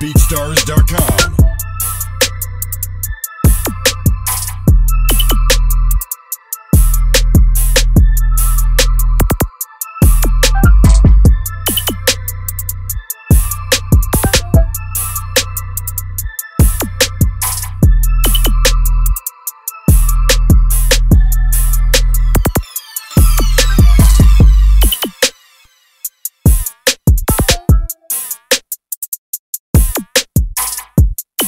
BeatStars.com.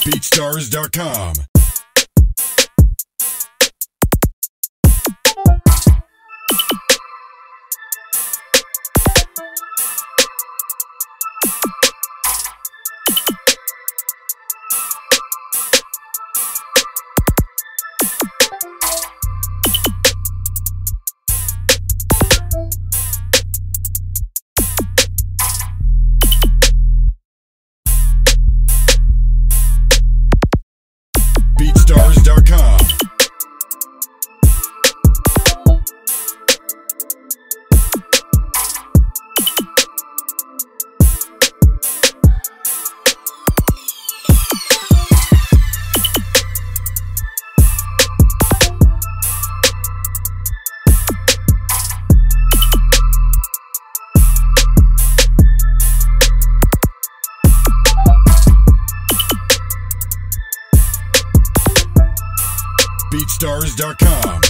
BeatStars.com. BeatStars.com.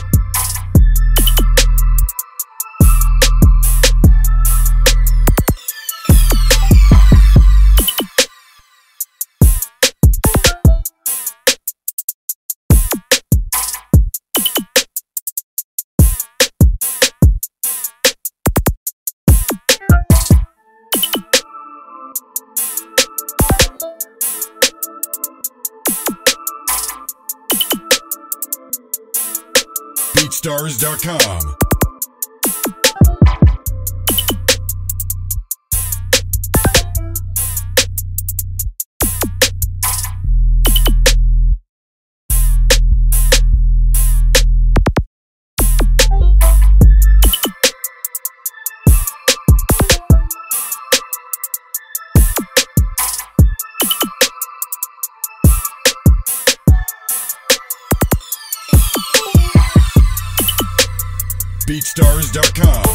BeatStars.com. BeatStars.com.